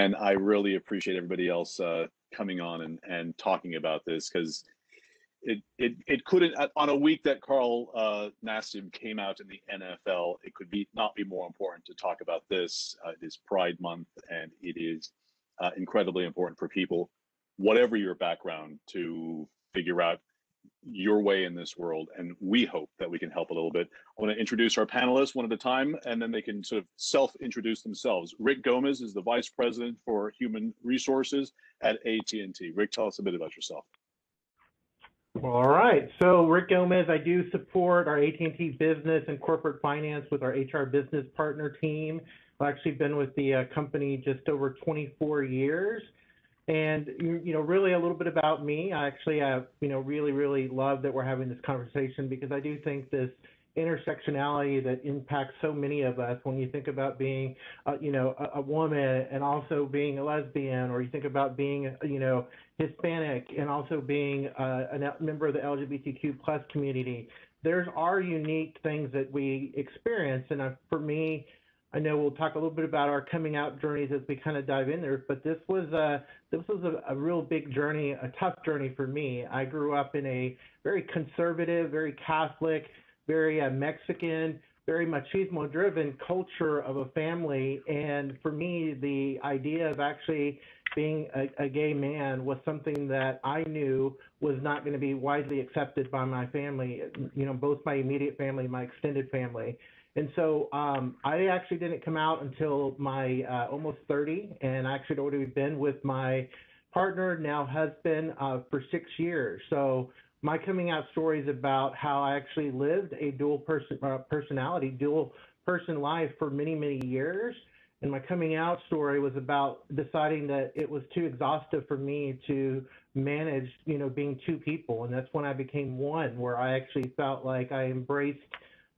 and I really appreciate everybody else uh, coming on and, and talking about this because it, it it couldn't on a week that Carl uh, Nassib came out in the NFL, it could be not be more important to talk about this. Uh, it is Pride Month, and it is uh, incredibly important for people, whatever your background, to figure out your way in this world. And we hope that we can help a little bit. I want to introduce our panelists one at a time, and then they can sort of self-introduce themselves. Rick Gomez is the Vice President for Human Resources at AT&T. Rick, tell us a bit about yourself. All right. So Rick Gomez, I do support our AT&T business and corporate finance with our HR business partner team. I've actually been with the uh, company just over 24 years. And you know, really a little bit about me. I actually, i you know, really, really love that we're having this conversation because I do think this intersectionality that impacts so many of us when you think about being, uh, you know, a, a, woman and also being a lesbian, or you think about being, you know, Hispanic and also being uh, a member of the LGBTQ plus community. There's our unique things that we experience, and uh, for me, I know we'll talk a little bit about our coming out journeys as we kind of dive in there, but this was a this was a, a, real big journey, a tough journey for me. I grew up in a very conservative, very Catholic, very uh, Mexican, very machismo driven culture of a family. And for me, the idea of actually being a, a gay man was something that I knew was not going to be widely accepted by my family, you know, both my immediate family, my extended family. And so um, I actually didn't come out until my uh, almost 30, and I actually already been with my partner, now husband, uh, for six years. So my coming out story is about how I actually lived a dual person uh, personality, dual person life for many many years. And my coming out story was about deciding that it was too exhaustive for me to manage, you know, being two people. And that's when I became one, where I actually felt like I embraced,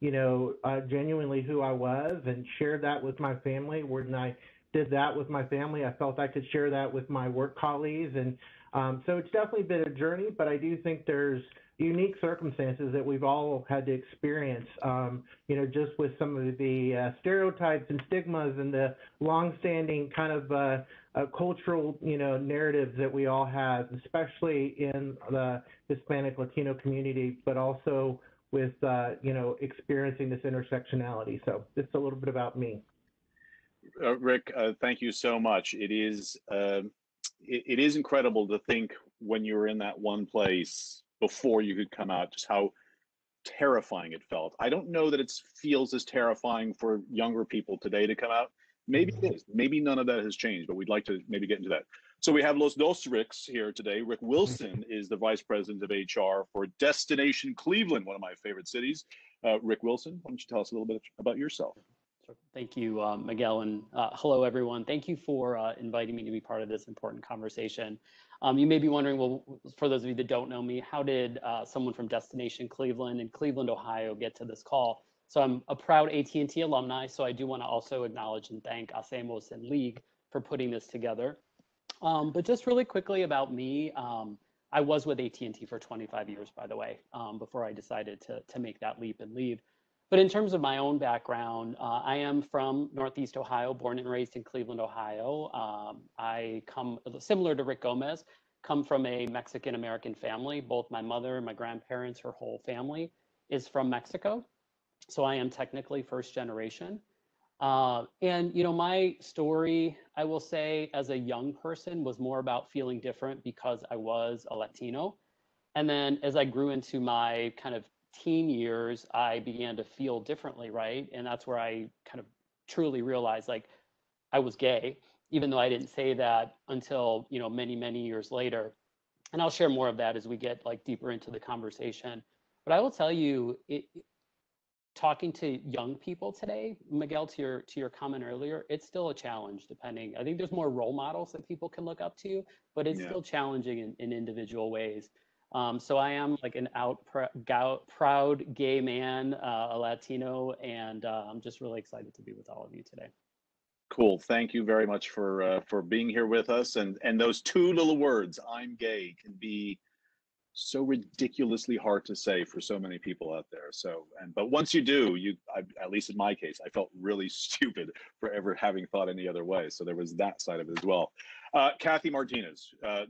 you know, uh, genuinely who I was and shared that with my family. When I did that with my family, I felt I could share that with my work colleagues and um, so it's definitely been a journey, but I do think there's unique circumstances that we've all had to experience, um, you know, just with some of the uh, stereotypes and stigmas and the longstanding kind of uh, uh, cultural, you know, narratives that we all have, especially in the Hispanic Latino community, but also with, uh, you know, experiencing this intersectionality. So it's a little bit about me. Uh, Rick, uh, thank you so much. It is um, it, it is incredible to think when you were in that one place before you could come out, just how terrifying it felt. I don't know that it feels as terrifying for younger people today to come out. Maybe it is. Maybe none of that has changed, but we'd like to maybe get into that. So we have Los Dos Ricks here today. Rick Wilson is the vice president of HR for Destination Cleveland, one of my favorite cities. Uh, Rick Wilson, why don't you tell us a little bit about yourself? Thank you, uh, Miguel, and uh, hello, everyone. Thank you for uh, inviting me to be part of this important conversation. Um, you may be wondering, well, for those of you that don't know me, how did uh, someone from Destination Cleveland in Cleveland, Ohio get to this call? So I'm a proud AT&T alumni, so I do want to also acknowledge and thank Hacemos and League for putting this together. Um, but just really quickly about me, um, I was with AT&T for 25 years, by the way, um, before I decided to, to make that leap and leave. But in terms of my own background, uh, I am from Northeast Ohio, born and raised in Cleveland, Ohio. Um, I come, similar to Rick Gomez, come from a Mexican American family. Both my mother and my grandparents, her whole family is from Mexico. So I am technically first generation. Uh, and, you know, my story, I will say, as a young person was more about feeling different because I was a Latino. And then as I grew into my kind of teen years, I began to feel differently, right? And that's where I kind of truly realized like I was gay, even though I didn't say that until, you know, many, many years later. And I'll share more of that as we get like deeper into the conversation. But I will tell you, it, talking to young people today, Miguel, to your to your comment earlier, it's still a challenge. Depending, I think there's more role models that people can look up to, but it's yeah. still challenging in, in individual ways. Um, so I am like an out pr proud gay man, uh, a Latino, and uh, I'm just really excited to be with all of you today. Cool. Thank you very much for uh, for being here with us. And and those two little words, "I'm gay," can be so ridiculously hard to say for so many people out there. So, and but once you do, you I, at least in my case, I felt really stupid for ever having thought any other way. So there was that side of it as well. Uh, Kathy Martinez, uh,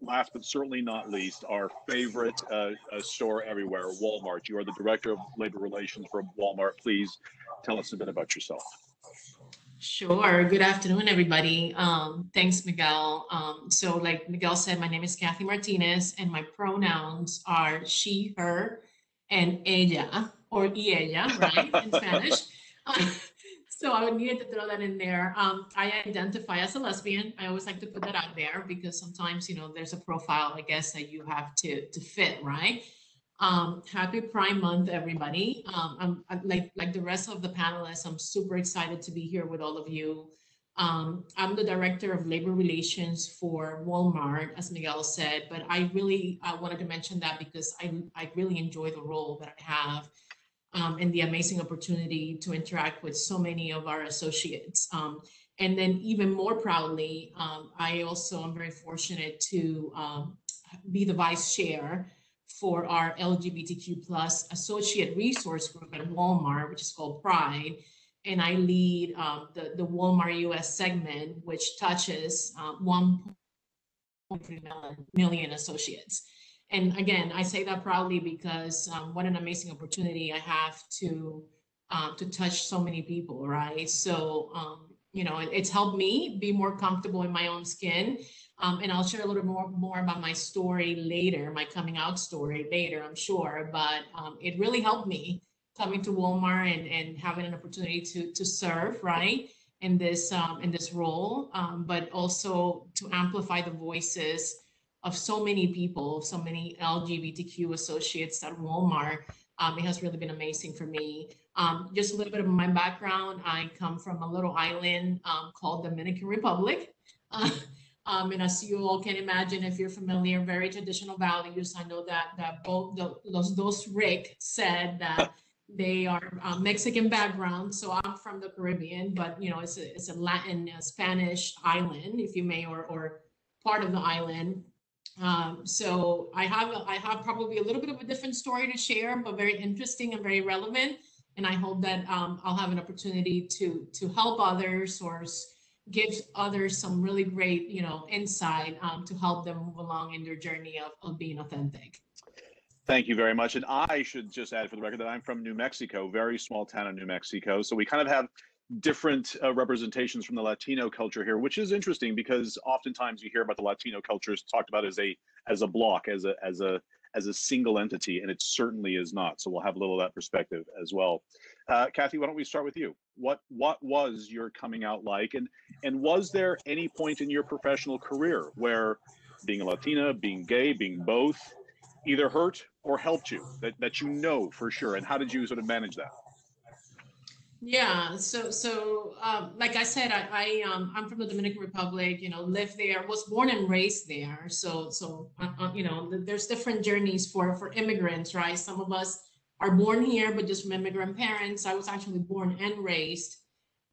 last but certainly not least, our favorite uh, uh store everywhere, Walmart. You are the director of labor relations for Walmart. Please tell us a bit about yourself. Sure. Good afternoon, everybody. Um, thanks, Miguel. Um, so, like Miguel said, my name is Kathy Martinez, and my pronouns are she, her, and ella, or ella, right, in Spanish. Um, so, I would needed to throw that in there. Um, I identify as a lesbian. I always like to put that out there because sometimes, you know, there's a profile, I guess, that you have to to fit, right? Um, happy Pride Month, everybody. Um, I'm, I'm, like like the rest of the panelists. I'm super excited to be here with all of you. Um, I'm the director of labor relations for Walmart, as Miguel said, but I really wanted to mention that because I, I really enjoy the role that I have um, and the amazing opportunity to interact with so many of our associates. Um, and then even more proudly, um, I also am very fortunate to be the vice chair for our LGBTQ plus associate resource group at Walmart, which is called Pride. And I lead um, the, the Walmart US segment, which touches um, 1.3 million associates. And again, I say that proudly because um, what an amazing opportunity I have to uh, to touch so many people, right? So, um, you know, it, it's helped me be more comfortable in my own skin um, and I'll share a little more more about my story later, my coming out story later, I'm sure. But um, it really helped me coming to Walmart and, and having an opportunity to to serve right in this um, in this role, um, but also to amplify the voices of so many people, so many LGBTQ associates at Walmart. Um, it has really been amazing for me. Um, just a little bit of my background. I come from a little island called Dominican Republic. Uh, um, and as you all can imagine, if you're familiar, very traditional values. I know that that both the, those those Rick said that they are uh, Mexican background. So I'm from the Caribbean, but you know it's a it's a Latin a Spanish island, if you may, or or part of the island. Um, so I have a, I have probably a little bit of a different story to share, but very interesting and very relevant. And I hope that um, I'll have an opportunity to to help others or gives others some really great, you know, insight um, to help them move along in their journey of, of being authentic. Thank you very much. And I should just add for the record that I'm from New Mexico, very small town in New Mexico. So we kind of have different uh, representations from the Latino culture here, which is interesting because oftentimes you hear about the Latino cultures talked about as a as a block, as a as a as a single entity, and it certainly is not. So we'll have a little of that perspective as well. Uh, Kathy, why don't we start with you? What what was your coming out like, and and was there any point in your professional career where being a Latina, being gay, being both, either hurt or helped you that that you know for sure, and how did you sort of manage that? Yeah, so so um, like I said, I, I um, I'm from the Dominican Republic. You know, lived there, was born and raised there. So so uh, uh, you know, there's different journeys for for immigrants, right? Some of us are born here, but just from immigrant parents. I was actually born and raised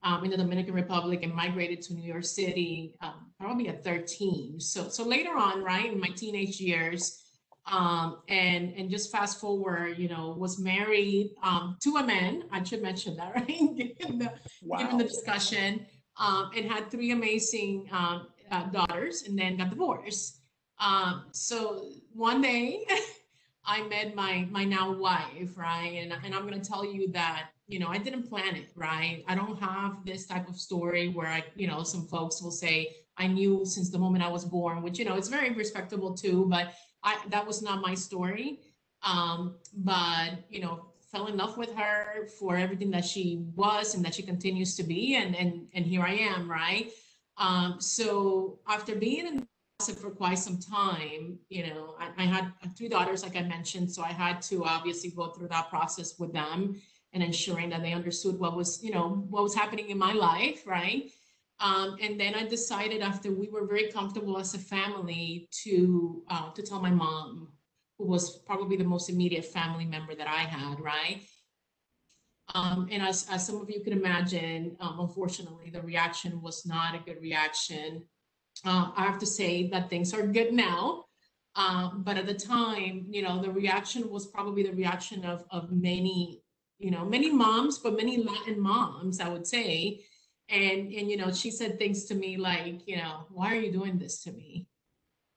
um, in the Dominican Republic and migrated to New York City um, probably at 13. So so later on, right in my teenage years um, and and just fast forward, you know, was married um, to a man. I should mention that, right? given, the, wow. given the discussion, um, and had three amazing um, uh, daughters, and then got divorced. Um, so one day, I met my my now wife, right? And and I'm gonna tell you that you know I didn't plan it, right? I don't have this type of story where I, you know, some folks will say I knew since the moment I was born, which you know it's very respectable too, but I that was not my story. Um, but you know, fell in love with her for everything that she was and that she continues to be, and and and here I am, right? Um, so after being in for quite some time, you know, I, I had three daughters, like I mentioned, so I had to obviously go through that process with them and ensuring that they understood what was, you know, what was happening in my life, right? Um, and then I decided after we were very comfortable as a family to uh, to tell my mom, who was probably the most immediate family member that I had, right? Um, and as, as some of you can imagine, um, unfortunately, the reaction was not a good reaction. Uh, I have to say that things are good now. Um, but at the time, you know, the reaction was probably the reaction of of many, you know, many moms, but many Latin moms, I would say. And and you know, she said things to me like, you know, why are you doing this to me?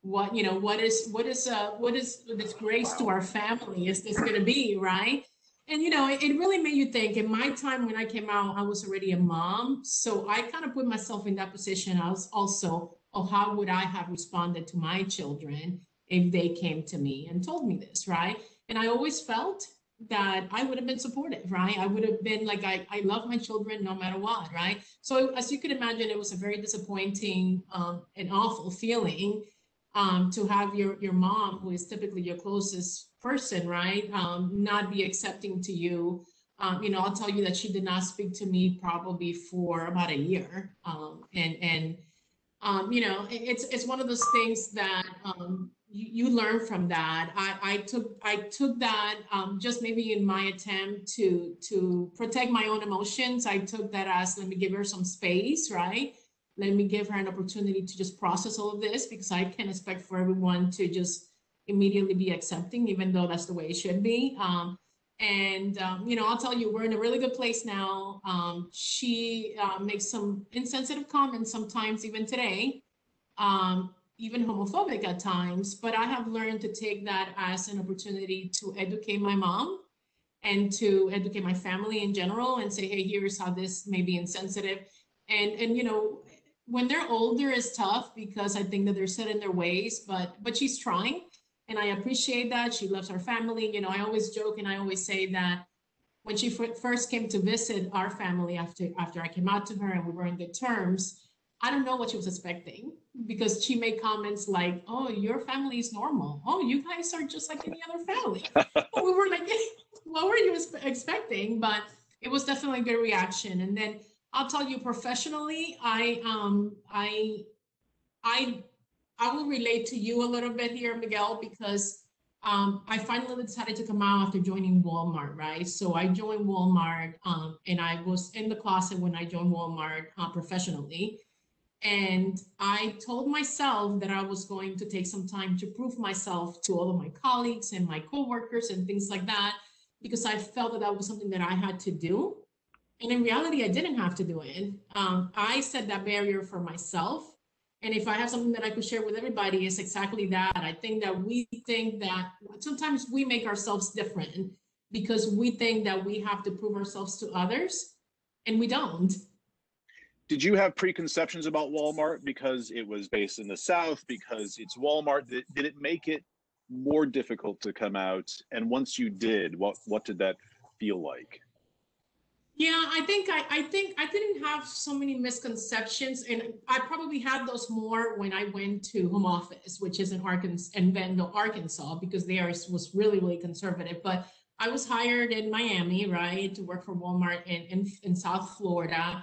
What you know, what is what is uh what is this grace to our family is this going to be, right? And you know, it, it really made you think. In my time when I came out, I was already a mom, so I kind of put myself in that position. I was also, oh, how would I have responded to my children? if they came to me and told me this, right? And I always felt that I would have been supportive, right? I would have been like, I, I love my children no matter what, right? So as you could imagine, it was a very disappointing um, and awful feeling um, to have your, your mom, who is typically your closest person, right? Um, not be accepting to you. Um, you know, I'll tell you that she did not speak to me probably for about a year. Um, and, and, um, you know, it's, it's one of those things that, um, you, you learn from that. I, I took I took that um, just maybe in my attempt to to protect my own emotions. I took that as let me give her some space, right? Let me give her an opportunity to just process all of this because I can't expect for everyone to just immediately be accepting, even though that's the way it should be. Um, and um, you know, I'll tell you, we're in a really good place now. Um, she uh, makes some insensitive comments sometimes, even today. Um, even homophobic at times, but I have learned to take that as an opportunity to educate my mom and to educate my family in general and say, hey, here's how this may be insensitive. And and you know, when they're older is tough because I think that they're set in their ways, but but she's trying and I appreciate that. She loves our family. You know, I always joke and I always say that when she first came to visit our family after after I came out to her and we were on good terms, I don't know what she was expecting because she made comments like, "Oh, your family is normal. Oh, you guys are just like any other family." we were like, "What were you expecting?" But it was definitely a good reaction. And then I'll tell you professionally, I um I I I will relate to you a little bit here, Miguel, because um, I finally decided to come out after joining Walmart, right? So I joined Walmart, um, and I was in the closet when I joined Walmart uh, professionally. And I told myself that I was going to take some time to prove myself to all of my colleagues and my coworkers and things like that, because I felt that that was something that I had to do. And in reality, I didn't have to do it. Um, I set that barrier for myself. And if I have something that I could share with everybody, it's exactly that. I think that we think that sometimes we make ourselves different because we think that we have to prove ourselves to others, and we don't did you have preconceptions about Walmart because it was based in the South, because it's Walmart? Did, did it make it more difficult to come out? And once you did, what what did that feel like? Yeah, I think I, I think I didn't have so many misconceptions, and I probably had those more when I went to home office, which is in Arkansas and Bentonville, Arkansas, because theirs was really really conservative. But I was hired in Miami, right, to work for Walmart in in, in South Florida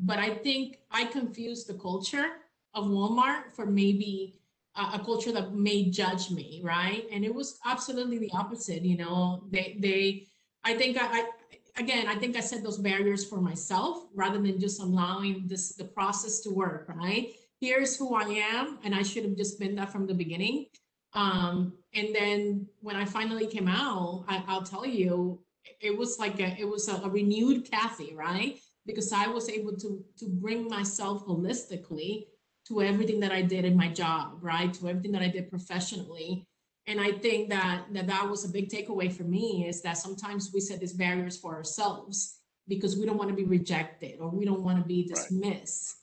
but I think I confused the culture of Walmart for maybe a, a, culture that may judge me, right? And it was absolutely the opposite. You know, they they I think I again I think I set those barriers for myself rather than just allowing this the process to work, right? Here's who I am, and I should have just been that from the beginning. Um, and then when I finally came out, I, will tell you, it was like a, it was a, a renewed Kathy, right? because I was able to to bring myself holistically to everything that I did in my job, right? To everything that I did professionally. And I think that that, that was a big takeaway for me is that sometimes we set these barriers for ourselves because we don't want to be rejected or we don't want to be dismissed.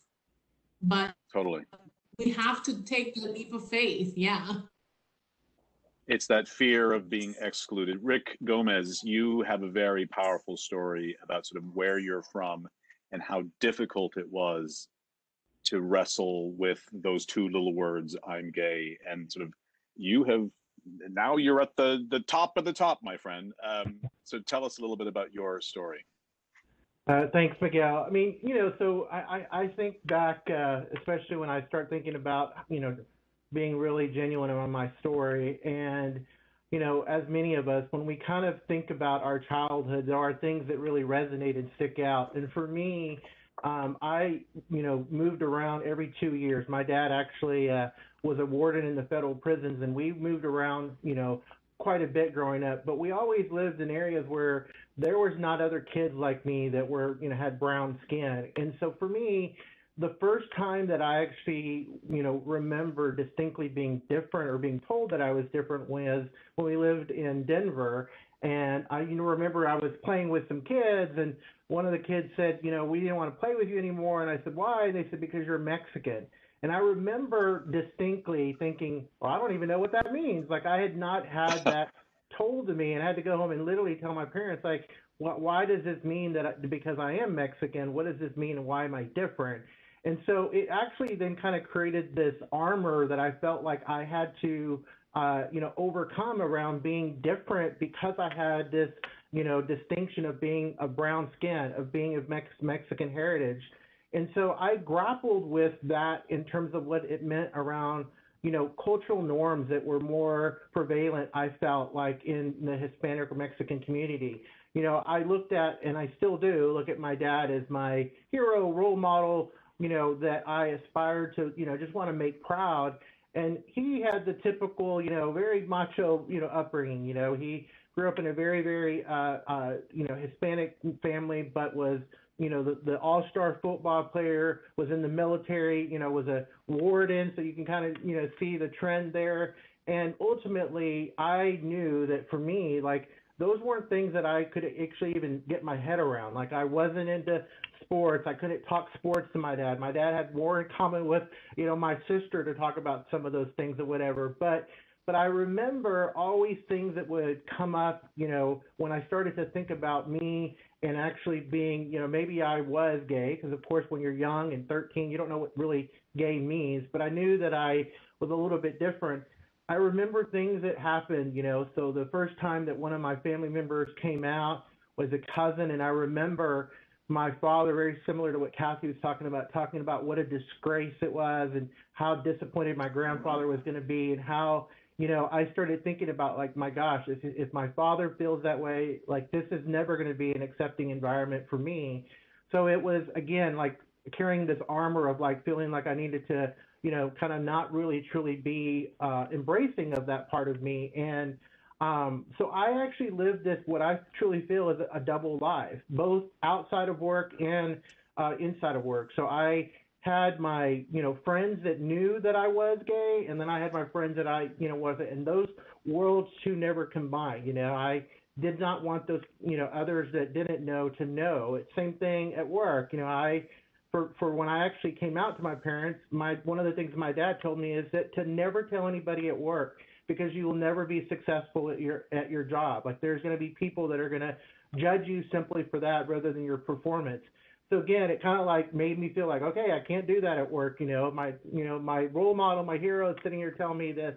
Right. But totally. We have to take the leap of faith. Yeah. It's that fear of being excluded. Rick Gomez, you have a very powerful story about sort of where you're from and how difficult it was to wrestle with those two little words i'm gay and sort of you have now you're at the the top of the top my friend. Um, so tell us a little bit about your story. Uh, thanks miguel. I mean you know so i i, I think back uh, especially when i start thinking about you know being really genuine on my story. And you know, as many of us, when we kind of think about our childhood, there are things that really resonate and stick out. And for me, um, I, you know, moved around every two years. My dad actually uh, was a warden in the federal prisons, and we moved around, you know, quite a bit growing up. But we always lived in areas where there was not other kids like me that were, you know, had brown skin. And so for me, the first time that I actually, you know, remember distinctly being different or being told that I was different was when we lived in Denver. And I, you know, remember I was playing with some kids, and one of the kids said, you know, we didn't want to play with you anymore. And I said, why? And they said, because you're Mexican. And I remember distinctly thinking, well, I don't even know what that means. Like I had not had that told to me, and I had to go home and literally tell my parents, like, why does this mean that I, because I am Mexican? What does this mean, and why am I different? And so it actually then kind of created this armor that I felt like I had to, uh, you know, overcome around being different because I had this, you know, distinction of being of brown skin, of being of Mex- Mexican heritage. And so I grappled with that in terms of what it meant around, you know, cultural norms that were more prevalent, I felt like in the Hispanic or Mexican community. You know, I looked at, and I still do, look at my dad as my hero, role model, you know, that I aspire to, you know, just want to make proud. And he had the typical, you know, very macho, you know, upbringing. You know, he grew up in a very, very, uh, uh, you know, Hispanic family, but was, you know, the, the all-star football player, was in the military, you know, was a warden. So you can kind of, you know, see the trend there. And ultimately, I knew that for me, like, those weren't things that I could actually even get my head around. Like I wasn't into sports. I couldn't talk sports to my dad. My dad had more in common with, you know, my sister to talk about some of those things or whatever. But but I remember always things that would come up, you know, when I started to think about me and actually being, you know, maybe I was gay because of course when you're young and 13, you don't know what really gay means, but I knew that I was a little bit different. I remember things that happened, you know, so the first time that one of my family members came out was a cousin and I remember my father, very similar to what Kathy was talking about, talking about what a disgrace it was and how disappointed my grandfather was going to be and how, you know, I started thinking about like, my gosh, if, if my father feels that way, like this is never going to be an accepting environment for me. So it was, again, like carrying this armor of like feeling like I needed to, you know, kind of not really truly be uh, embracing of that part of me. And, um, so I actually lived this, what I truly feel is a double life, both outside of work and uh, inside of work. So I had my, you know, friends that knew that I was gay, and then I had my friends that I, you know, wasn't. And those worlds two never combined. You know, I did not want those, you know, others that didn't know to know. It's same thing at work. You know, I for for when I actually came out to my parents, my one of the things my dad told me is that to never tell anybody at work because you will never be successful at your at your job. Like there's going to be people that are going to judge you simply for that rather than your performance. So again, it kind of like made me feel like, okay, I can't do that at work. You know, my you know my role model, my hero is sitting here telling me this.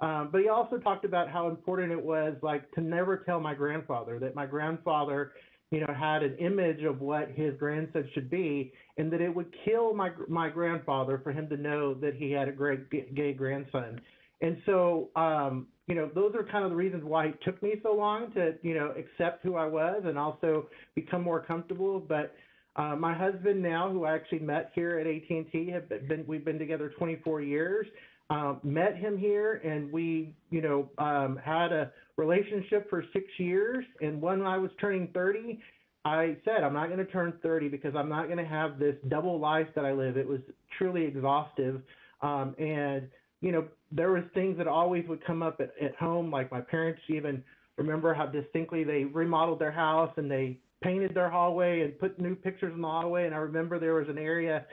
Um, but he also talked about how important it was, like to never tell my grandfather that my grandfather, you know, had an image of what his grandson should be, and that it would kill my my grandfather for him to know that he had a great gay grandson. And so, um, you know, those are kind of the reasons why it took me so long to, you know, accept who I was and also become more comfortable. But uh, my husband now, who I actually met here at AT&T, have been we've been together 24 years. Um, met him here, and we, you know, um, had a relationship for six years. And when I was turning 30, I said, I'm not going to turn 30 because I'm not going to have this double life that I live. It was truly exhaustive. Um, and you know, there was things that always would come up at, at home, like my parents even remember how distinctly they remodeled their house and they painted their hallway and put new pictures in the hallway. And I remember there was an area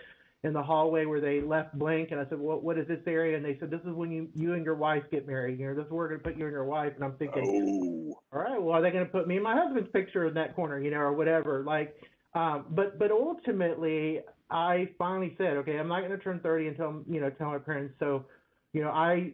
in the hallway where they left blank. And I said, well, what is this area? And they said, this is when you, you and your wife get married. You know, this is where we're going to put you and your wife. And I'm thinking, oh. all right, well, are they going to put me and my husband's picture in that corner, you know, or whatever? Like, um, but, but ultimately I finally said, okay, I'm not going to turn 30 until, you know, tell my parents. So you know, I,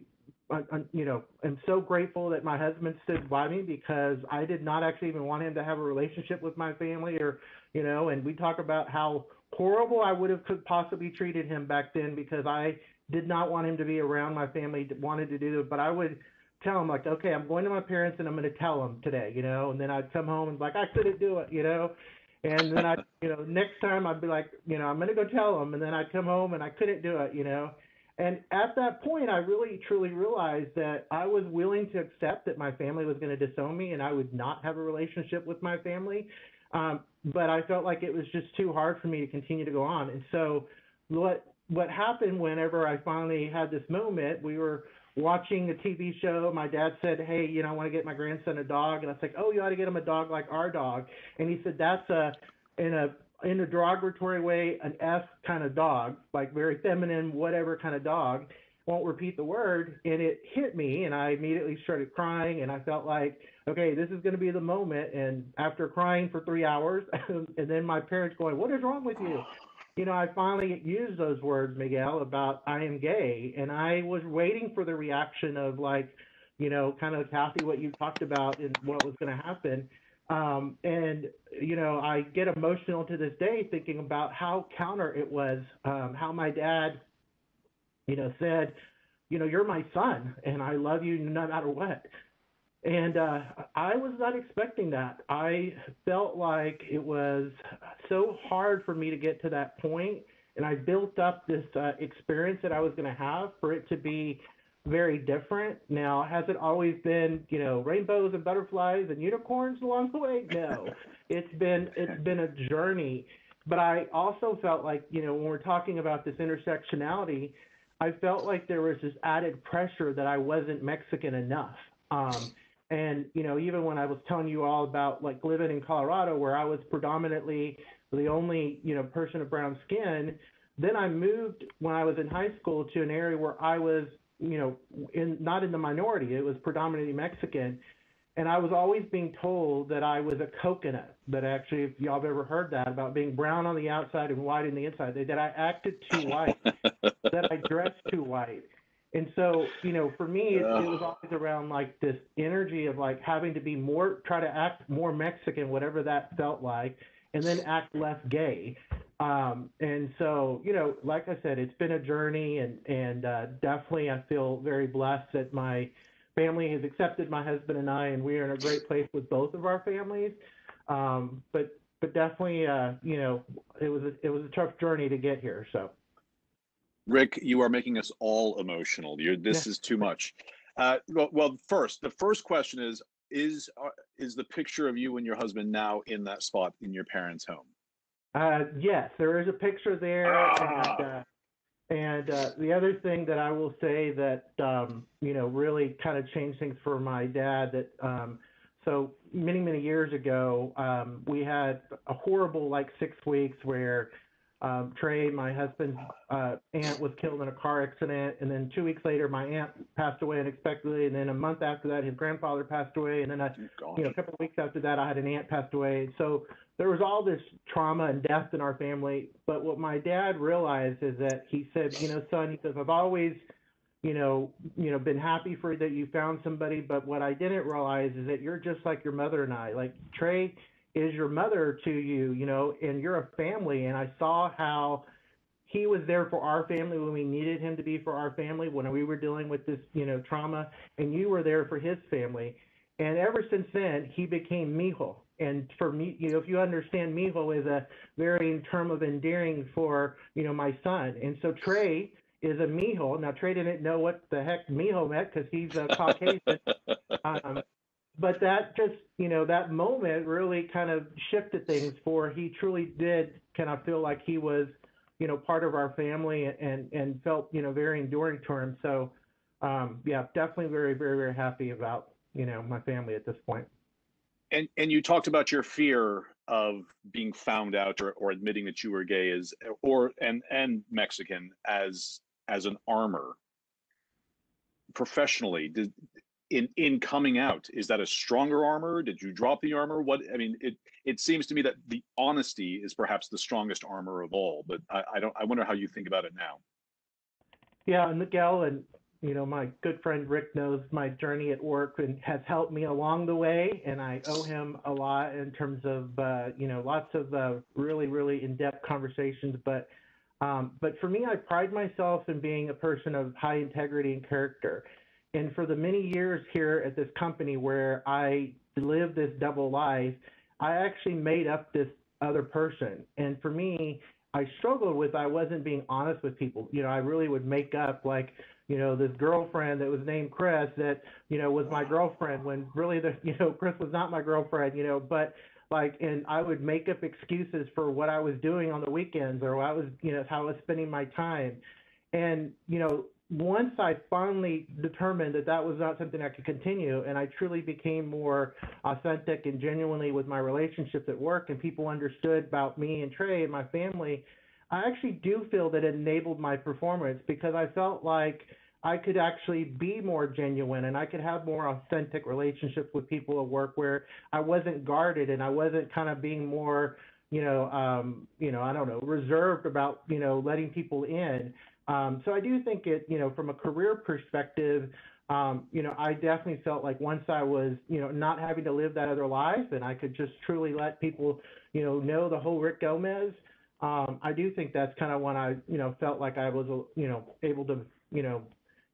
I, you know, I'm so grateful that my husband stood by me because I did not actually even want him to have a relationship with my family or, you know, and we talk about how horrible I would have could possibly treated him back then because I did not want him to be around my family, wanted to do it, but I would tell him like, okay, I'm going to my parents and I'm going to tell them today, you know, and then I'd come home and like, I couldn't do it, you know, And then I, you know, next time I'd be like, you know, I'm going to go tell them. And then I'd come home and I couldn't do it, you know. And at that point, I really truly realized that I was willing to accept that my family was going to disown me and I would not have a relationship with my family. Um, but I felt like it was just too hard for me to continue to go on. And so, what what happened whenever I finally had this moment, we were watching a TV show. My dad said, "Hey, you know, I want to get my grandson a dog," and I was like, "Oh, you ought to get him a dog like our dog." And he said, "That's a in a in a derogatory way, an F kind of dog, like very feminine, whatever kind of dog." Won't repeat the word, and it hit me, and I immediately started crying, and I felt like, okay, this is going to be the moment. And after crying for three hours, and then my parents going, "What is wrong with you?" you know, I finally used those words, Miguel, about I am gay. And I was waiting for the reaction of like, you know, kind of Kathy, what you talked about and what was going to happen. Um, and, you know, I get emotional to this day thinking about how counter it was, um, how my dad, you know, said, you know, you're my son and I love you no matter what. And uh, I was not expecting that. I felt like it was so hard for me to get to that point, and I built up this uh, experience that I was going to have for it to be very different. Now, has it always been, you know, rainbows and butterflies and unicorns along the way? No, it's been it's been a journey. But I also felt like, you know, when we're talking about this intersectionality, I felt like there was this added pressure that I wasn't Mexican enough. Um, and, you know, even when I was telling you all about like living in Colorado where I was predominantly the only, you know, person of brown skin, then I moved when I was in high school to an area where I was, you know, in not in the minority. It was predominantly Mexican. And I was always being told that I was a coconut. That actually, if y'all have ever heard that about being brown on the outside and white on the inside, that I acted too white, that I dressed too white. And so, you know, for me, it, it, was always around like this energy of like having to be more, try to act more Mexican, whatever that felt like, and then act less gay. Um, and so, you know, like I said, it's been a journey, and and uh, definitely I feel very blessed that my family has accepted my husband and I, and we are in a great place with both of our families. Um, but but definitely, uh, you know, it was a, it was a tough journey to get here. So. Rick, you are making us all emotional. You're, this yeah. is too much. Uh, well, well, first, the first question is: is uh, is the picture of you and your husband now in that spot in your parents' home? Uh, yes, there is a picture there, ah. and, uh, and uh, the other thing that I will say that um, you know really kind of changed things for my dad. That um, so many many years ago, um, we had a horrible like six weeks where um, Trey, my husband's uh, aunt, was killed in a car accident, and then two weeks later, my aunt passed away unexpectedly, and then a month after that, his grandfather passed away, and then a, you know, a couple of weeks after that, I had an aunt passed away. So there was all this trauma and death in our family. But what my dad realized is that he said, you know, son, he says, I've always, you know, you know, been happy for that you found somebody, but what I didn't realize is that you're just like your mother and I. Like Trey is your mother to you, you know, and you're a family. And I saw how he was there for our family when we needed him to be for our family when we were dealing with this, you know, trauma, and you were there for his family. And ever since then, he became mijo. And for me, you know, if you understand, mijo is a very term of endearing for, you know, my son. And so Trey is a mijo. Now Trey didn't know what the heck mijo meant because he's a Caucasian. um, but that just you know that moment really kind of shifted things for he truly did kind of feel like he was you know part of our family and and felt you know very enduring to him. So um, yeah definitely very very very happy about you know my family at this point. And and you talked about your fear of being found out or, or admitting that you were gay as or and and mexican as as an armor. Professionally did in in coming out? Is that a stronger armor? Did you drop the armor? What i mean it it seems to me that the honesty is perhaps the strongest armor of all but i, I don't i wonder how you think about it now. Yeah and miguel and you know my good friend rick knows my journey at work and has helped me along the way and i owe him a lot in terms of uh, you know lots of uh, really really in-depth conversations but um, but for me i pride myself in being a person of high integrity and character and for the many years here at this company where I lived this double life, I actually made up this other person. And for me, I struggled with I wasn't being honest with people. You know, I really would make up like, you know, this girlfriend that was named Chris that, you know, was my girlfriend when really the, you know, Chris was not my girlfriend, you know, but like, and I would make up excuses for what I was doing on the weekends or I was, you know, how I was spending my time. And, you know, once I finally determined that that was not something I could continue, and I truly became more authentic and genuinely with my relationships at work, and people understood about me and Trey and my family, I actually do feel that it enabled my performance because I felt like I could actually be more genuine and I could have more authentic relationships with people at work where I wasn't guarded and I wasn't kind of being more, you know, um, you know, I don't know, reserved about, you know, letting people in. Um, so I do think it, you know, from a career perspective, um, you know, I definitely felt like once I was, you know, not having to live that other life and I could just truly let people, you know, know the whole Rick Gomez. Um, I do think that's kind of when I, you know, felt like I was, you know, able to, you know,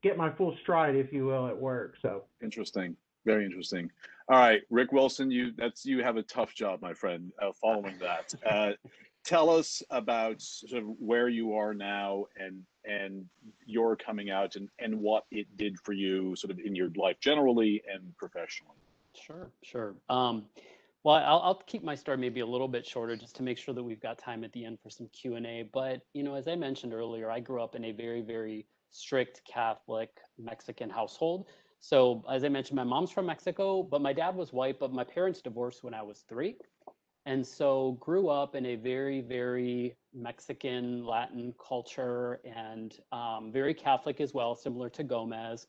get my full stride, if you will, at work. So interesting, very interesting. All right, Rick Wilson, you that's you have a tough job, my friend. Uh, following that, uh, tell us about sort of where you are now and and your coming out and and what it did for you sort of in your life generally and professionally. Sure sure. Um, well I'll, I'll keep my story maybe a little bit shorter just to make sure that we've got time at the end for some q&a but you know as i mentioned earlier i grew up in a very very strict catholic mexican household. So as i mentioned my mom's from mexico but my dad was white but my parents divorced when i was three and so grew up in a very very mexican latin culture and um, very catholic as well similar to gomez.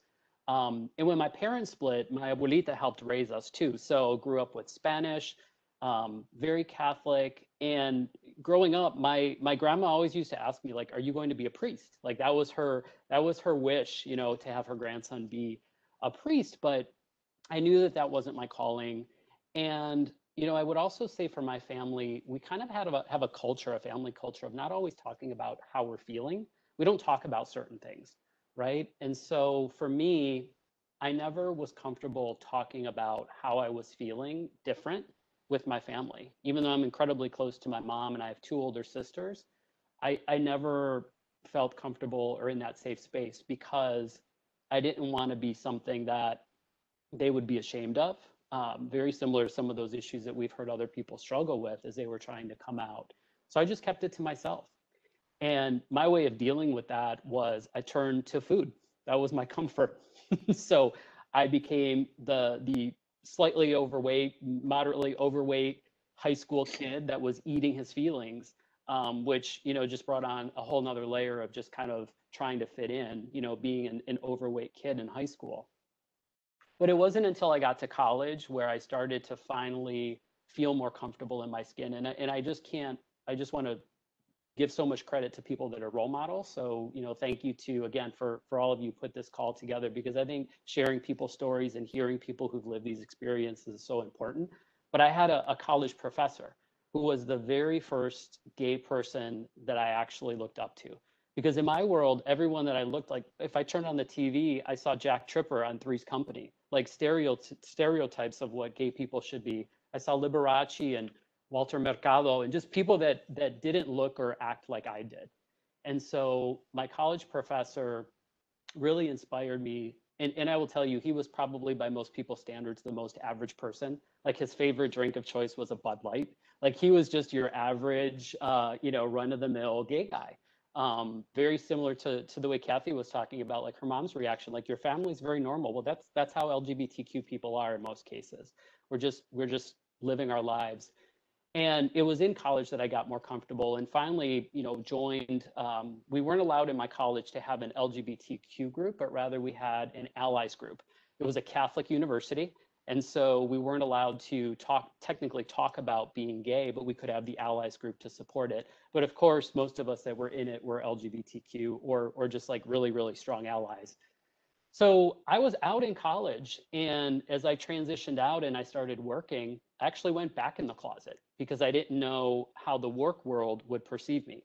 Um, and when my parents split my abuelita helped raise us too. So grew up with spanish um, very catholic. And growing up my my grandma always used to ask me like are you going to be a priest? Like that was her that was her wish you know to have her grandson be a priest. But i knew that that wasn't my calling. And you know, I would also say for my family, we kind of had a, have a culture, a family culture of not always talking about how we're feeling. We don't talk about certain things, right? And so for me, I never was comfortable talking about how I was feeling different with my family. Even though I'm incredibly close to my mom and I have two older sisters, I, I never felt comfortable or in that safe space because I didn't want to be something that they would be ashamed of um, very similar to some of those issues that we've heard other people struggle with as they were trying to come out. So I just kept it to myself. And my way of dealing with that was I turned to food. That was my comfort. so I became the the slightly overweight, moderately overweight high school kid that was eating his feelings, um, which you know just brought on a whole nother layer of just kind of trying to fit in. You know, being an, an overweight kid in high school. But it wasn't until I got to college where I started to finally feel more comfortable in my skin. And I, and I just can't, I just want to give so much credit to people that are role models. So, you know, thank you to, again, for, for all of you put this call together, because I think sharing people's stories and hearing people who've lived these experiences is so important. But I had a, a college professor who was the very first gay person that I actually looked up to because in my world everyone that i looked like if i turned on the tv i saw jack tripper on three's company like stereotypes of what gay people should be. I saw Liberace and Walter Mercado and just people that that didn't look or act like I did. And so my college professor really inspired me. And, and I will tell you, he was probably by most people's standards the most average person. Like his favorite drink of choice was a Bud Light. Like he was just your average, uh, you know, run of the mill gay guy um, very similar to, to the way Kathy was talking about, like her mom's reaction, like your family's very normal. Well, that's that's how LGBTQ people are in most cases. We're just we're just living our lives. And it was in college that I got more comfortable and finally, you know, joined. Um, we weren't allowed in my college to have an LGBTQ group, but rather we had an allies group. It was a Catholic university. And so we weren't allowed to talk, technically talk about being gay, but we could have the allies group to support it. But of course, most of us that were in it were LGBTQ or, or just like really, really strong allies. So I was out in college, and as I transitioned out and I started working, I actually went back in the closet because I didn't know how the work world would perceive me.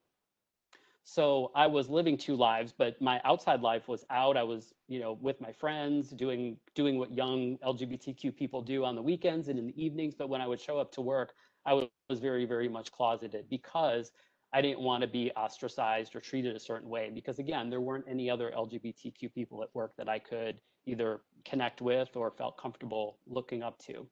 So I was living two lives, but my outside life was out. I was, you know, with my friends, doing doing what young LGBTQ people do on the weekends and in the evenings. But when I would show up to work, I was, very, very much closeted because I didn't want to be ostracized or treated a certain way. Because again, there weren't any other LGBTQ people at work that I could either connect with or felt comfortable looking up to.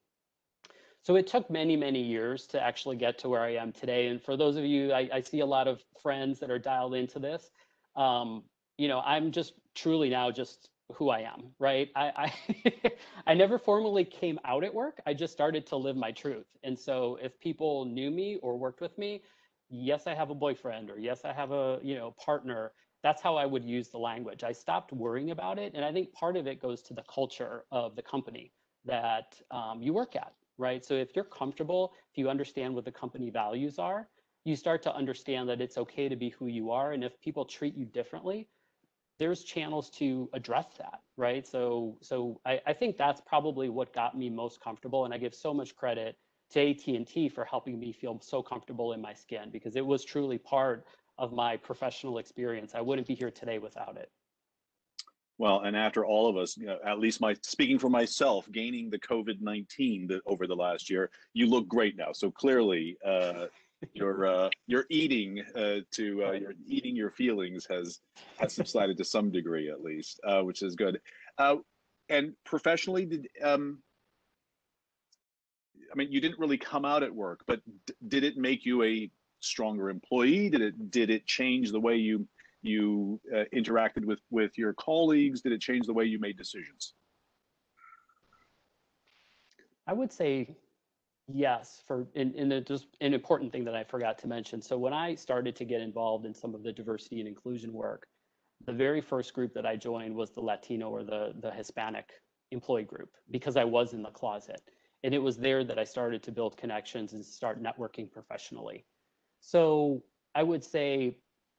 So it took many, many years to actually get to where I am today. And for those of you, I, I see a lot of friends that are dialed into this. Um, you know, I'm just truly now just who I am, right? I I, I never formally came out at work. I just started to live my truth. And so if people knew me or worked with me, yes, I have a boyfriend or yes, I have a, you know, partner. That's how I would use the language. I stopped worrying about it. And I think part of it goes to the culture of the company that um, you work at, right? So if you're comfortable, if you understand what the company values are, you start to understand that it's okay to be who you are. And if people treat you differently, there's channels to address that, right? So, so I, I think that's probably what got me most comfortable, and I give so much credit to AT&T for helping me feel so comfortable in my skin because it was truly part of my professional experience. I wouldn't be here today without it. Well, and after all of us, you know, at least my speaking for myself, gaining the COVID nineteen over the last year, you look great now. So clearly, uh, your uh, your eating uh, to uh, your eating your feelings has has subsided to some degree at least, uh, which is good. Uh, and professionally, did um, I mean you didn't really come out at work, but did it make you a stronger employee? Did it did it change the way you you uh, interacted with with your colleagues? Did it change the way you made decisions? I would say Yes, for and, and just an important thing that I forgot to mention. So when I started to get involved in some of the diversity and inclusion work, the very first group that I joined was the Latino or the the Hispanic employee group because I was in the closet. And it was there that I started to build connections and start networking professionally. So I would say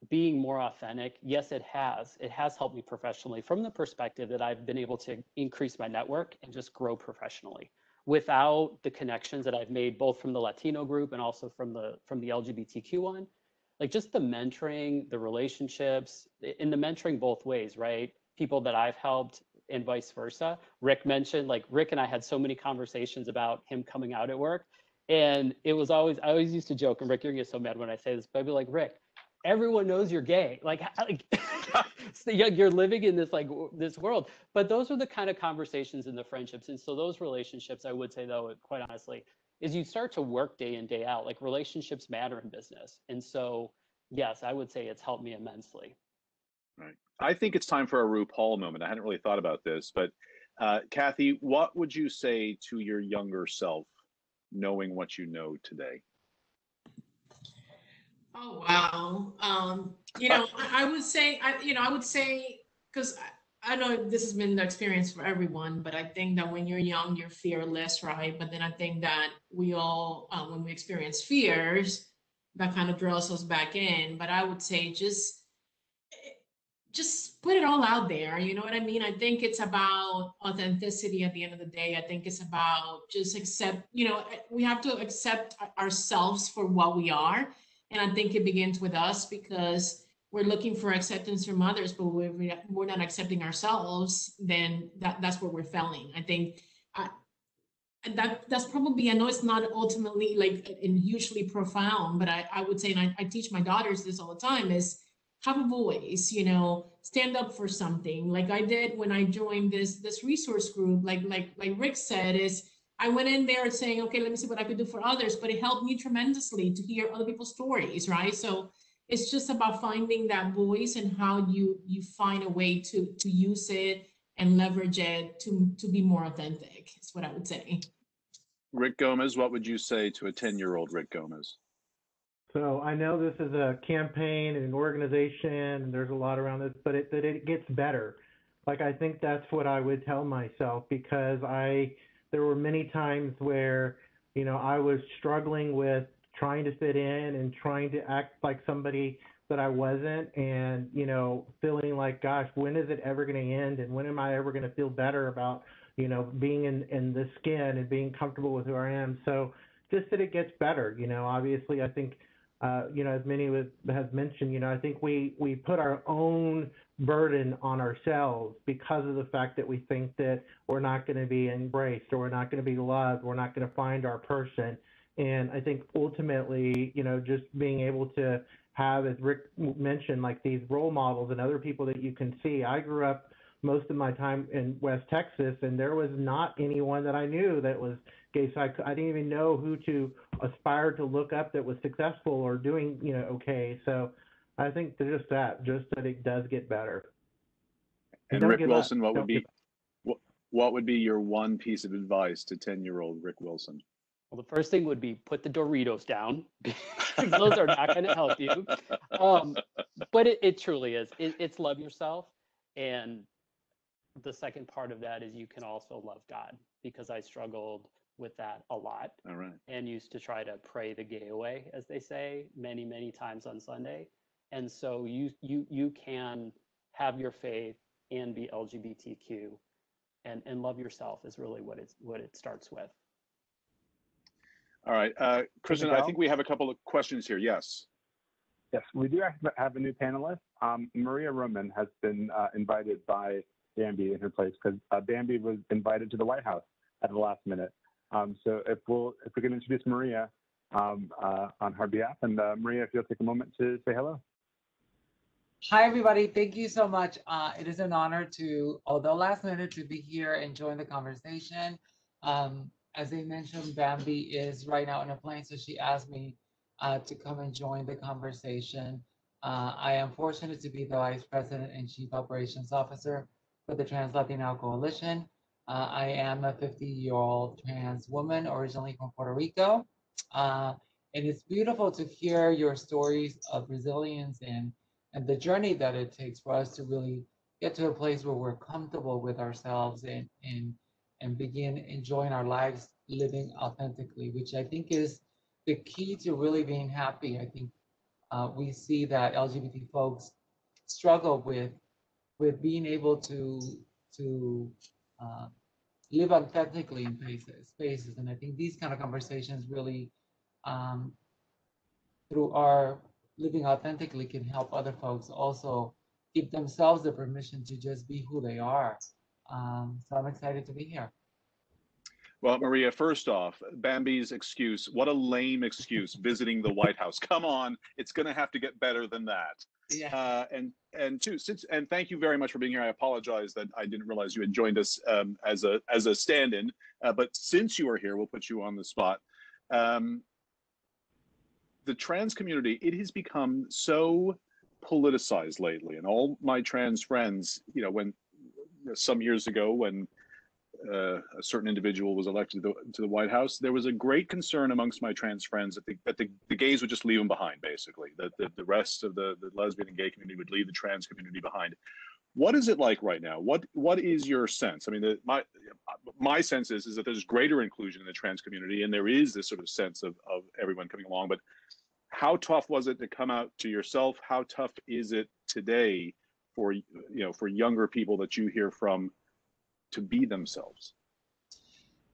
being more authentic, yes, it has. It has helped me professionally from the perspective that I've been able to increase my network and just grow professionally without the connections that I've made both from the Latino group and also from the from the LGBTQ one. Like just the mentoring, the relationships, in the mentoring both ways, right? People that I've helped and vice versa. Rick mentioned like Rick and I had so many conversations about him coming out at work. And it was always I always used to joke, and Rick, you're gonna get so mad when I say this, but I'd be like, Rick, everyone knows you're gay. Like, like you're living in this like this world. But those are the kind of conversations and the friendships. And so those relationships, I would say though, quite honestly, is you start to work day in day out. Like relationships matter in business. And so yes, I would say it's helped me immensely. Right. I think it's time for a RuPaul moment. I hadn't really thought about this, but uh, Kathy, what would you say to your younger self, knowing what you know today? Oh wow. Um, you know, I, I would say, I, you know, I would say because I, I know this has been the experience for everyone, but I think that when you're young, you're fearless, right? But then I think that we all, um, when we experience fears, that kind of draws us back in. But I would say just, just put it all out there. You know what I mean? I think it's about authenticity at the end of the day. I think it's about just accept, you know, we have to accept ourselves for what we are and I think it begins with us because we're looking for acceptance from others, but we're, not accepting ourselves, then that, that's where we're failing. I think I, that that's probably, I know it's not ultimately like and hugely profound, but I, I would say, and I, I teach my daughters this all the time is have a voice, you know, stand up for something like I did when I joined this, this resource group, like, like, like Rick said is, I went in there saying, okay, let me see what I could do for others, but it helped me tremendously to hear other people's stories, right? So it's just about finding that voice and how you you find a way to to use it and leverage it to to be more authentic. Is what I would say. Rick Gomez, what would you say to a 10-year-old Rick Gomez? So I know this is a campaign and an organization, and there's a lot around this, but it, that it gets better. Like I think that's what I would tell myself because I there were many times where, you know, I was struggling with trying to fit in and trying to act like somebody that I wasn't and, you know, feeling like, gosh, when is it ever going to end? And when am I ever going to feel better about, you know, being in, in the skin and being comfortable with who I am? So just that it gets better, you know, obviously I think, Uh, you know, as many have mentioned, you know, I think we, we put our own burden on ourselves because of the fact that we think that we're not going to be embraced or we're not going to be loved, we're not going to find our person. And I think ultimately, you know, just being able to have, as Rick mentioned, like these role models and other people that you can see. I grew up most of my time in West Texas, and there was not anyone that I knew that was gay. So I, I didn't even know who to aspire to look up that was successful or doing, you know, okay. So I think just that, just that it does get better. And don't Rick give up. Wilson, what would Don't be what, what would be your one piece of advice to 10 year old Rick Wilson? Well, the first thing would be put the Doritos down those are not going to help you. Um, but it, it truly is. It, it's love yourself. And the second part of that is you can also love God because I struggled with that a lot All right. and used to try to pray the gay away, as they say, many, many times on Sunday. And so you you you can have your faith and be LGBTQ and, and love yourself is really what it's what it starts with. All right. Uh, Kristen, I think we have a couple of questions here. Yes. Yes, we do have, have a new panelist. Um, Maria Roman has been uh, invited by Bamby in her place because uh, Bamby was invited to the White House at the last minute. Um, so if we'll if we can introduce Maria um, uh, on her behalf, and uh, Maria, if you'll take a moment to say hello. Hi, everybody. Thank you so much. Uh, it is an honor to, although last minute, to be here and join the conversation. Um, as they mentioned, Bamby is right now in a plane, so she asked me uh, to come and join the conversation. Uh, I am fortunate to be the Vice President and Chief Operations Officer for the Trans Latino Coalition. Uh, I am a 50-year-old trans woman originally from Puerto Rico. Uh, and it's beautiful to hear your stories of resilience and and the journey that it takes for us to really get to a place where we're comfortable with ourselves and and and begin enjoying our lives living authentically which i think is the key to really being happy i think uh, we see that lgbt folks struggle with with being able to to uh, live authentically in spaces spaces and i think these kind of conversations really um, through our living authentically can help other folks also give themselves the permission to just be who they are. Um, so I'm excited to be here. Well, Maria, first off, Bamby's excuse, what a lame excuse visiting the White House. Come on, it's going to have to get better than that. Yeah. Uh, and and two, since and thank you very much for being here. I apologize that I didn't realize you had joined us um, as a as a stand-in. Uh, but since you are here, we'll put you on the spot. Um, the trans community, it has become so politicized lately, and all my trans friends, you know, when some years ago when uh, a certain individual was elected to the, to the White House, there was a great concern amongst my trans friends that the, that the, the gays would just leave them behind, basically, that the, the rest of the, the lesbian and gay community would leave the trans community behind. What is it like right now? What what is your sense? I mean, the, my my sense is is that there's greater inclusion in the trans community, and there is this sort of sense of of everyone coming along. But how tough was it to come out to yourself? How tough is it today for you know for younger people that you hear from to be themselves?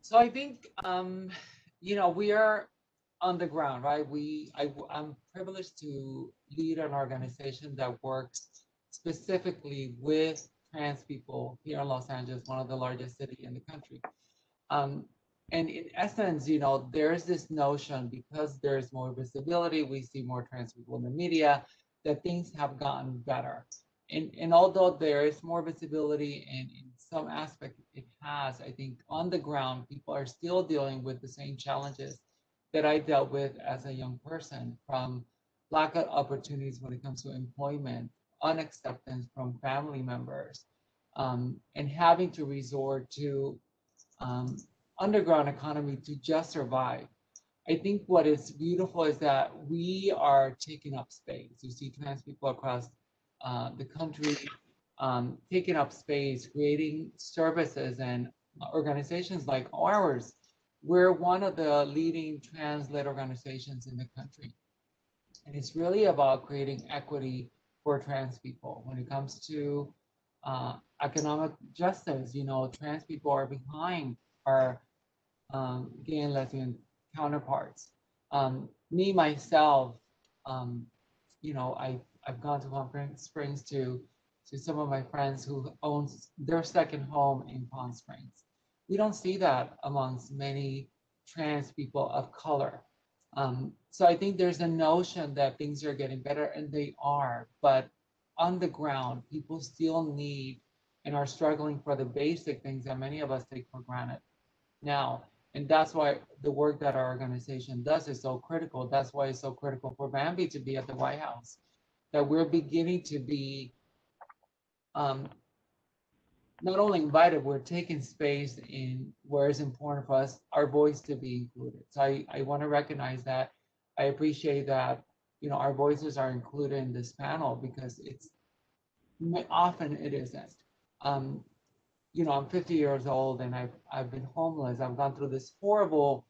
So I think, um, you know, we are on the ground, right? We, I, I'm privileged to lead an organization that works specifically with trans people here in Los Angeles, one of the largest cities in the country. Um, and in essence, you know, there's this notion because there's more visibility, we see more trans people in the media, that things have gotten better. And, and although there is more visibility and in some aspect it has, I think on the ground, people are still dealing with the same challenges that I dealt with as a young person from lack of opportunities when it comes to employment, unacceptance from family members, um, and having to resort to um, underground economy to just survive. I think what is beautiful is that we are taking up space. You see trans people across uh, the country um, taking up space, creating services and organizations like ours. We're one of the leading trans-led organizations in the country. And it's really about creating equity for trans people. When it comes to uh, economic justice, you know, trans people are behind our um, gay and lesbian counterparts. Um, me, myself, um, you know, I, I've gone to Palm Springs to, to some of my friends who owns their second home in Palm Springs. We don't see that amongst many trans people of color. Um, so I think there's a notion that things are getting better, and they are, but on the ground, people still need and are struggling for the basic things that many of us take for granted now. And that's why the work that our organization does is so critical. That's why it's so critical for Bamby to be at the White House, that we're beginning to be um, not only invited, we're taking space in where it's important for us, our voice to be included. So I, I want to recognize that. I appreciate that, you know, our voices are included in this panel because it's often it isn't. Um, you know, I'm 50 years old and I've, I've been homeless. I've gone through this horrible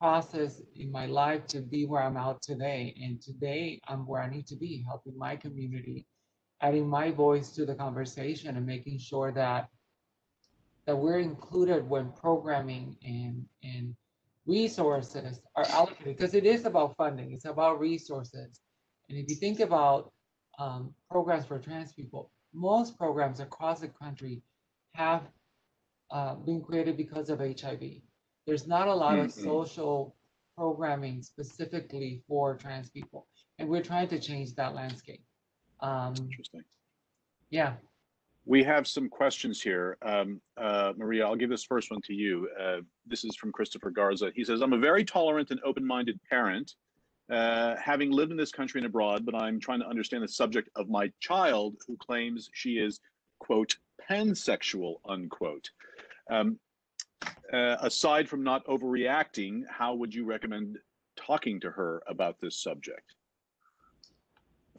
process in my life to be where I'm at today. And today I'm where I need to be, helping my community, adding my voice to the conversation and making sure that that we're included when programming and, and resources are allocated because it is about funding, it's about resources. And if you think about um, programs for trans people, most programs across the country have uh, been created because of HIV. There's not a lot of Mhm. social programming specifically for trans people, and we're trying to change that landscape. Um, Interesting. yeah, We have some questions here. Um, uh, Maria, I'll give this first one to you. Uh, this is from Christopher Garza. He says, I'm a very tolerant and open minded parent, uh, having lived in this country and abroad, but I'm trying to understand the subject of my child who claims she is, quote, pansexual, unquote. Um, uh, aside from not overreacting, how would you recommend talking to her about this subject?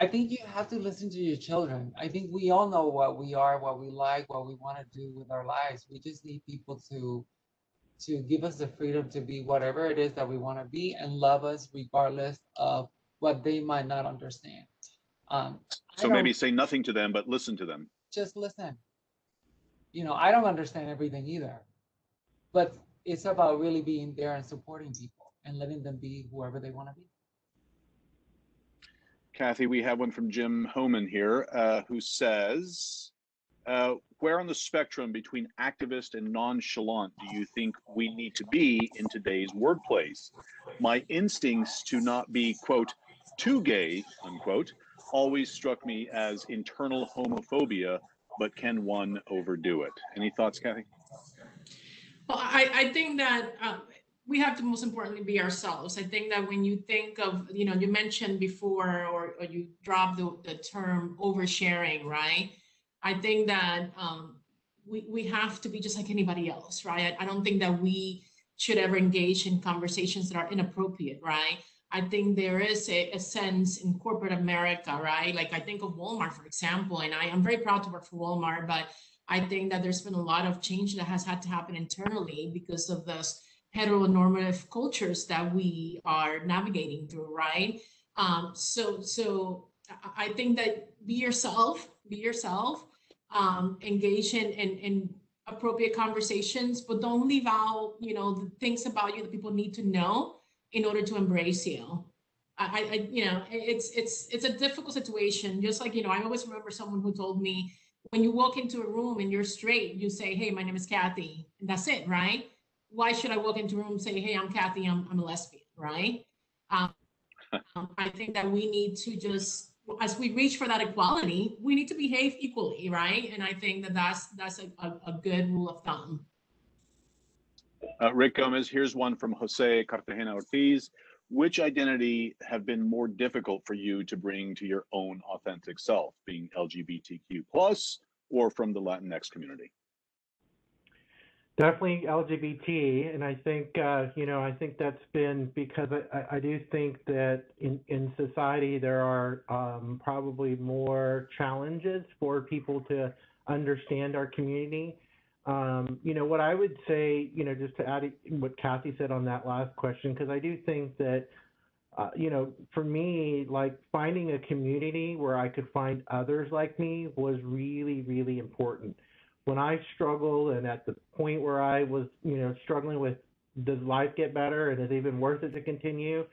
I think you have to listen to your children. I think we all know what we are, what we like, what we want to do with our lives. We just need people to to give us the freedom to be whatever it is that we want to be and love us regardless of what they might not understand. Um, So maybe say nothing to them, but listen to them. just listen. You know, I don't understand everything either, but it's about really being there and supporting people and letting them be whoever they want to be. Kathy, we have one from Jim Homan here, uh, who says, uh, where on the spectrum between activist and nonchalant do you think we need to be in today's workplace? My instincts to not be, quote, too gay, unquote, always struck me as internal homophobia, but can one overdo it? Any thoughts, Kathy? Well, I, I think that uh, we have to most importantly be ourselves. I think that when you think of, you know, you mentioned before or, or you dropped the, the term oversharing, right? I think that um, we, we have to be just like anybody else, right? I, I don't think that we should ever engage in conversations that are inappropriate, right? I think there is a, a sense in corporate America, right? Like I think of Walmart, for example, and I am very proud to work for Walmart, but I think that there's been a lot of change that has had to happen internally because of this heteronormative cultures that we are navigating through, right? Um, so, so I- think that be yourself, be yourself, um, engage in, in, in appropriate conversations, but don't leave out, you know, the things about you that people need to know in order to embrace you. I, I, I you know, it's, it's, it's a difficult situation. Just like, you know, I always remember someone who told me, when you walk into a room and you're straight, you say, hey, my name is Kathy, and that's it, right? Why should I walk into a room and say, hey, I'm Kathy, I'm, I'm a lesbian, right? Um, um, I think that we need to just, as we reach for that equality, we need to behave equally, right? And I think that that's, that's a, a, a good rule of thumb. Uh, Rick Gomez, here's one from Jose Cartagena Ortiz. Which identity have been more difficult for you to bring to your own authentic self, being LGBTQ plus or from the Latinx community? Definitely LGBT, and I think uh, you know I think that's been because I, I- do think that in in society there are um, probably more challenges for people to understand our community. Um, you know what I would say, you know, just to add what Kathy said on that last question, because I do think that uh, you know, for me, like finding a community where I could find others like me was really, really important. When I struggled and at the point where I was, you know, struggling with does life get better and is it even worth it to continue,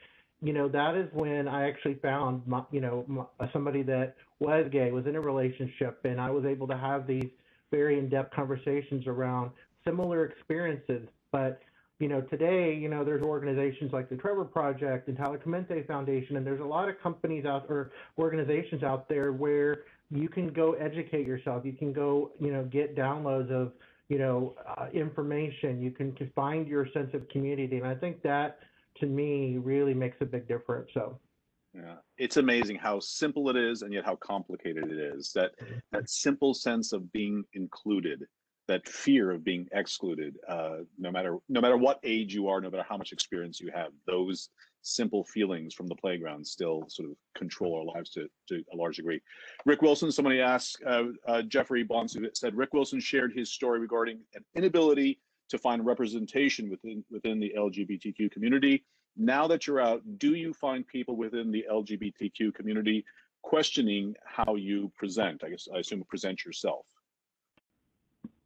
you know, that is when I actually found, my, you know, my, somebody that was gay, was in a relationship, and I was able to have these very in-depth conversations around similar experiences. But you know, today, you know, there's organizations like the Trevor Project and Tyler Clementi Foundation, and there's a lot of companies out or organizations out there where you can go educate yourself. You can go, you know, get downloads of, you know, uh, information. You can find your sense of community, and I think that, to me, really makes a big difference. So. Yeah, it's amazing how simple it is and yet how complicated it is. That that simple sense of being included, that fear of being excluded, uh, no matter no matter what age you are, no matter how much experience you have, those simple feelings from the playground still sort of control our lives to, to a large degree. Rick Wilson, somebody asked, uh, uh, Jeffrey Bonsu said, Rick Wilson shared his story regarding an inability to find representation within within the LGBTQ community now that you're out, do you find people within the LGBTQ community questioning how you present? I guess I assume present yourself.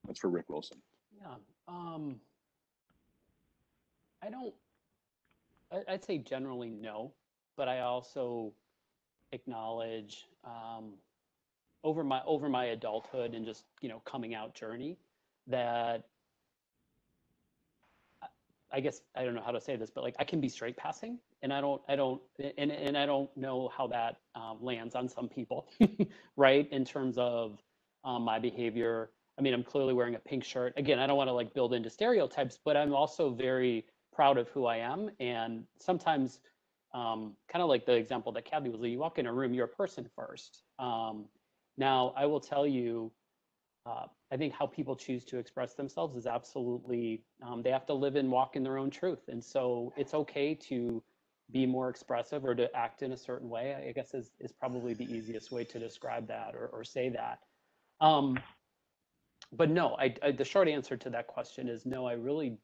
That's for Rick Wilson. Yeah. Um, I don't, I, would say generally no, but I also acknowledge um, over my over my adulthood and just you know coming out journey that I guess I don't know how to say this, but like I can be straight passing, and I don't, I don't, and and I don't know how that um, lands on some people, right? In terms of um, my behavior. I mean, I'm clearly wearing a pink shirt. Again, I don't want to like build into stereotypes, but I'm also very proud of who I am, and sometimes, um, kind of like the example that Kathy was, you walk in a room, you're a person first. Um, now, I will tell you, uh, I think how people choose to express themselves is absolutely, um, they have to live and walk in their own truth. And so it's okay to be more expressive or to act in a certain way, I guess is, is probably the easiest way to describe that or, or say that. Um, but no, I, I, the short answer to that question is no, I really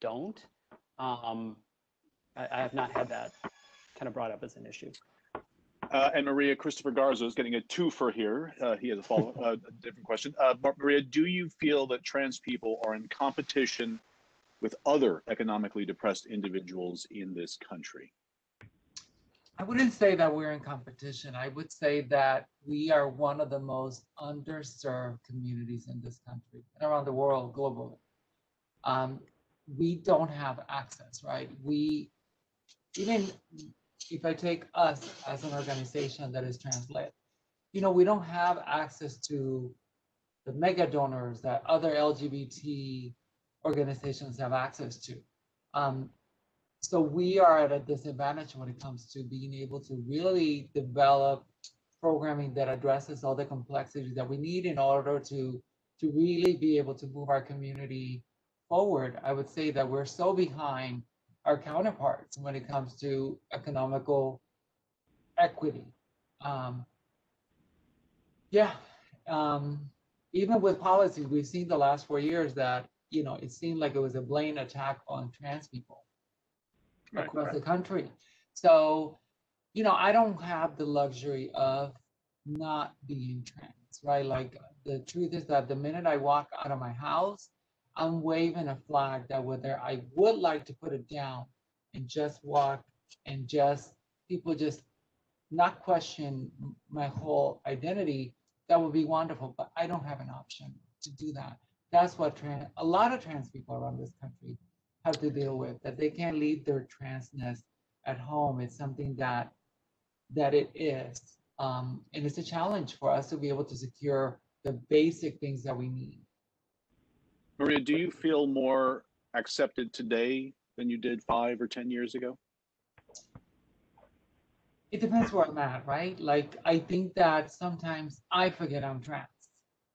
don't. Um, I, I have not had that kind of brought up as an issue. Uh, and Maria Christopher Garza is getting a two for here. Uh, he has a follow uh, a different question. Uh, Maria, do you feel that trans people are in competition with other economically depressed individuals in this country? I wouldn't say that we're in competition. I would say that we are one of the most underserved communities in this country and around the world globally. Um, we don't have access, right? We even if I take us as an organization that is trans-led, you know, we don't have access to the mega donors that other LGBT organizations have access to. Um, so we are at a disadvantage when it comes to being able to really develop programming that addresses all the complexities that we need in order to to really be able to move our community forward. I would say that we're so behind our counterparts when it comes to economical equity. Um, yeah, um, even with policies, we've seen the last four years that you know it seemed like it was a blatant attack on trans people right, across right. the country. So, you know, I don't have the luxury of not being trans, right? Like the truth is that the minute I walk out of my house, I'm waving a flag that whether I would like to put it down and just walk and just people just not question my whole identity, that would be wonderful. But I don't have an option to do that. That's what trans, a lot of trans people around this country have to deal with, that they can't leave their transness at home. It's something that that it is. Um, and it's a challenge for us to be able to secure the basic things that we need. Maria, do you feel more accepted today than you did five or 10 years ago? It depends where I'm at, right? Like, I think that sometimes I forget I'm trans.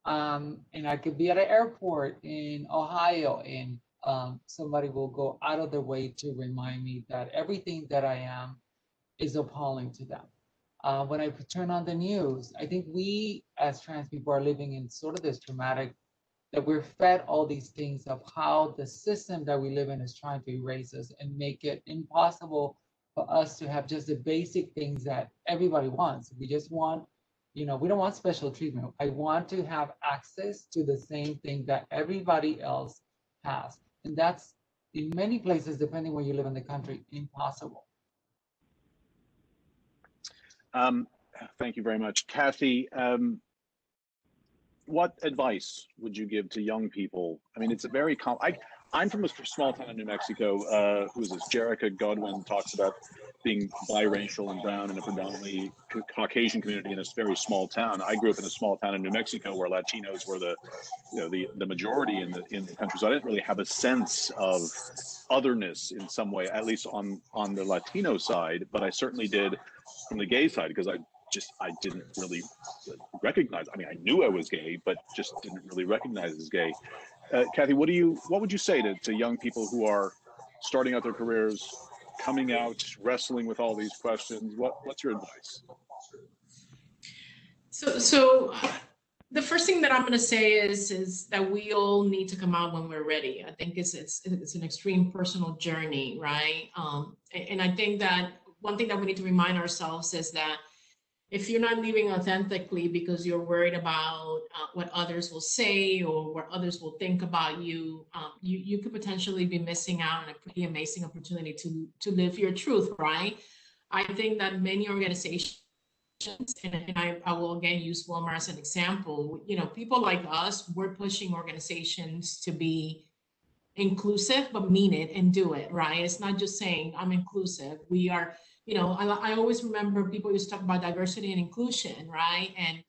Um, and I could be at an airport in Ohio and um, somebody will go out of their way to remind me that everything that I am is appalling to them. Uh, when I turn on the news, I think we as trans people are living in sort of this dramatic that we're fed all these things of how the system that we live in is trying to erase us and make it impossible for us to have just the basic things that everybody wants. We just want, you know, we don't want special treatment. I want to have access to the same thing that everybody else has. And that's in many places, depending where you live in the country, impossible. Um, thank you very much. Kathy, um, what advice would you give to young people? I mean, it's a very com- I I'm from a small town in New Mexico. Uh, who is this? Jerica Godwin talks about being biracial and brown in a predominantly Caucasian community in a very small town. I grew up in a small town in New Mexico where Latinos were the, you know, the the majority in the in the country. So I didn't really have a sense of otherness in some way, at least on on the Latino side. But I certainly did from the gay side because I just I didn't really recognize. I mean, I knew I was gay, but just didn't really recognize as gay. Uh, Kathy, what do you what would you say to, to young people who are starting out their careers, coming out, wrestling with all these questions? What what's your advice? So so the first thing that I'm going to say is is that we all need to come out when we're ready. I think it's it's it's an extreme personal journey, right? Um, and I think that one thing that we need to remind ourselves is that if you're not living authentically because you're worried about uh, what others will say or what others will think about you, um, you you could potentially be missing out on a pretty amazing opportunity to to live your truth, right? I think that many organizations, and I, I will again use Walmart as an example. You know, people like us, we're pushing organizations to be inclusive, but mean it and do it, right? It's not just saying I'm inclusive. We are you know, I, I always remember people used to talk about diversity and inclusion, right? And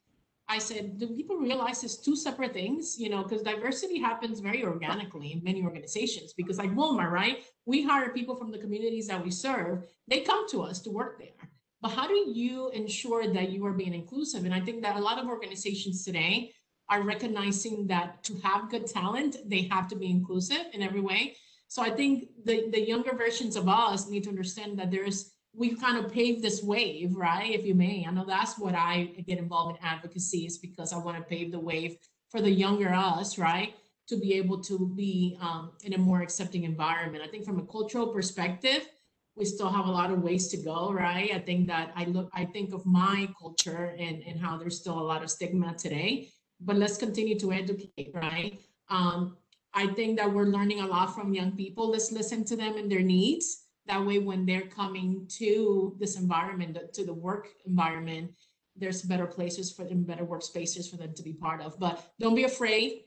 I said, do people realize it's two separate things? You know, because diversity happens very organically in many organizations. Because like Walmart, right? We hire people from the communities that we serve. They come to us to work there. But how do you ensure that you are being inclusive? And I think that a lot of organizations today are recognizing that to have good talent, they have to be inclusive in every way. So I think the, the younger versions of us need to understand that there's we've kind of paved this wave, right? If you may, I know that's what I get involved in advocacy is because I want to pave the wave for the younger us, right? To be able to be um, in a more accepting environment. I think from a cultural perspective, we still have a lot of ways to go, right? I think that I look, I think of my culture and, and how there's still a lot of stigma today, but let's continue to educate, right? Um, I think that we're learning a lot from young people. Let's listen to them and their needs that way, when they're coming to this environment, to the work environment, there's better places for them, better workspaces for them to be part of. But don't be afraid,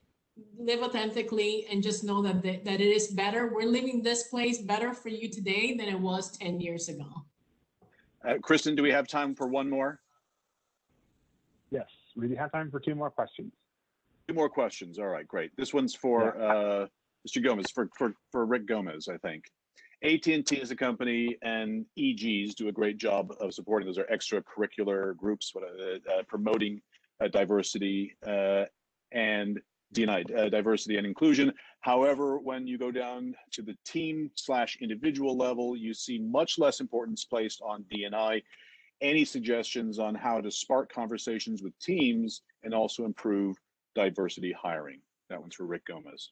live authentically, and just know that, the, that it is better. We're leaving this place better for you today than it was 10 years ago. Uh, Kristen, do we have time for one more? Yes, we do have time for two more questions. Two more questions. All right, great. This one's for yeah. uh, Mr. Gomez, for, for, for Rick Gomez, I think. AT&T is a company and EGs do a great job of supporting. Those are extracurricular groups, what, uh, uh, promoting uh, diversity uh, and DNI, uh, diversity and inclusion. However, when you go down to the team slash individual level, you see much less importance placed on DNI. Any suggestions on how to spark conversations with teams and also improve diversity hiring? That one's for Rick Gomez.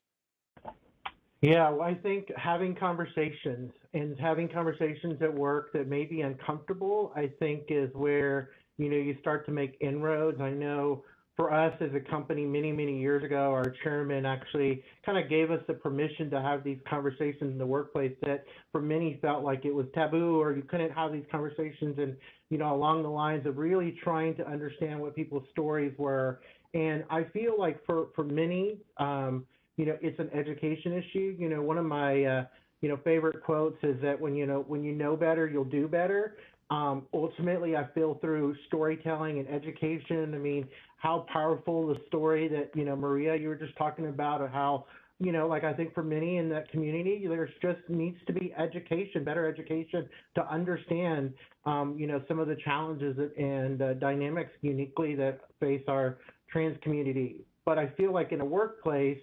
Yeah, well, I think having conversations and having conversations at work that may be uncomfortable, I think is where, you know, you start to make inroads. I know for us as a company many, many years ago, our chairman actually kind of gave us the permission to have these conversations in the workplace that for many felt like it was taboo or you couldn't have these conversations and, you know, along the lines of really trying to understand what people's stories were. And I feel like for, for many, um, you know, it's an education issue. You know, one of my, uh, you know, favorite quotes is that when you know when you know better, you'll do better. Um, ultimately, I feel through storytelling and education. I mean, how powerful the story that you know, Maria, you were just talking about, of how you know, like I think for many in that community, there's just needs to be education, better education to understand, um, you know, some of the challenges and uh, dynamics uniquely that face our trans community. But I feel like in a workplace,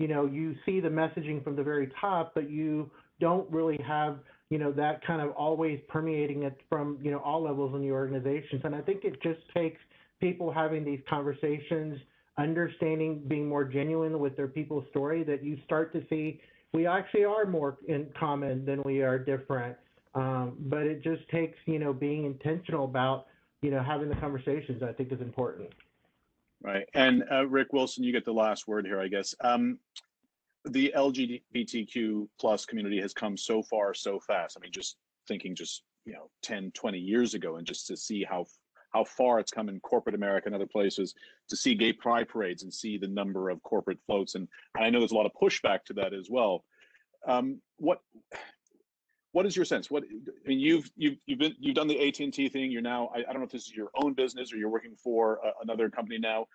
you know, you see the messaging from the very top, but you don't really have, you know, that kind of always permeating it from, you know, all levels in the organizations. And I think it just takes people having these conversations, understanding, being more genuine with their people's story, that you start to see we actually are more in common than we are different. Um, but it just takes, you know, being intentional about, you know, having the conversations. I think is important. Right. And uh, Rick Wilson, you get the last word here, I guess. Um, the LGBTQ plus community has come so far so fast. I mean, just thinking just, you know, 10, 20 years ago and just to see how how far it's come in corporate America and other places to see gay pride parades and see the number of corporate floats. And, I know there's a lot of pushback to that as well. Um, what what is your sense? What I mean, you've you've you've been you've done the AT and T thing. You're now I, I don't know if this is your own business or you're working for a, another company now.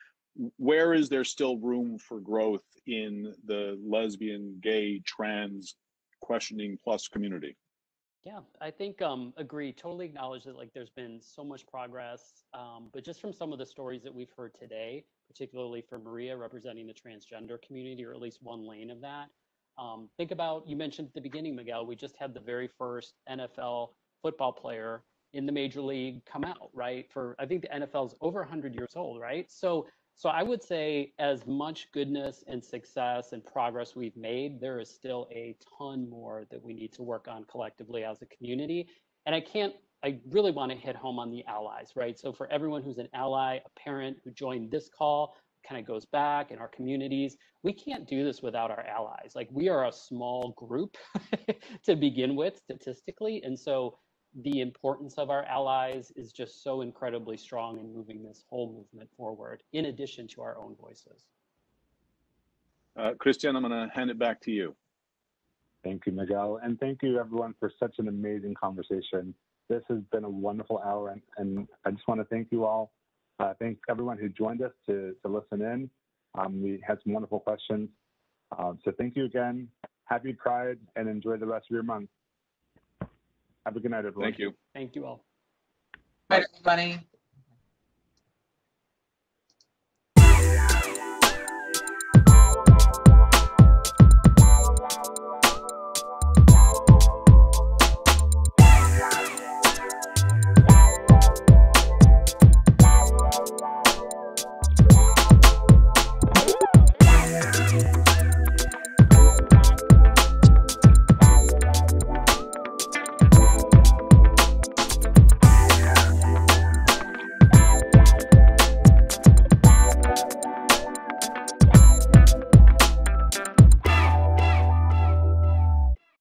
Where is there still room for growth in the lesbian, gay, trans, questioning plus community? Yeah, I think um, agree. Totally acknowledge that like there's been so much progress, um, but just from some of the stories that we've heard today, particularly for Maria representing the transgender community, or at least one lane of that. Um, think about you mentioned at the beginning, Miguel. We just had the very first NFL football player in the major league come out, right? For I think the NFL is over 100 years old, right? So so I would say as much goodness and success and progress we've made, there is still a ton more that we need to work on collectively as a community. And I can't, I really want to hit home on the allies, right? So for everyone who's an ally, a parent who joined this call, kind of goes back in our communities, we can't do this without our allies. Like we are a small group to begin with statistically. And so the importance of our allies is just so incredibly strong in moving this whole movement forward, in addition to our own voices. Uh, Kristen, I'm going to hand it back to you. Thank you, Miguel. And thank you, everyone, for such an amazing conversation. This has been a wonderful hour, and, and I just want to thank you all. Uh, thank everyone who joined us to, to listen in. Um, we had some wonderful questions. Um, so thank you again. Happy Pride, and enjoy the rest of your month. Have a good night, everyone. Thank you. Thank you all. Bye, everybody.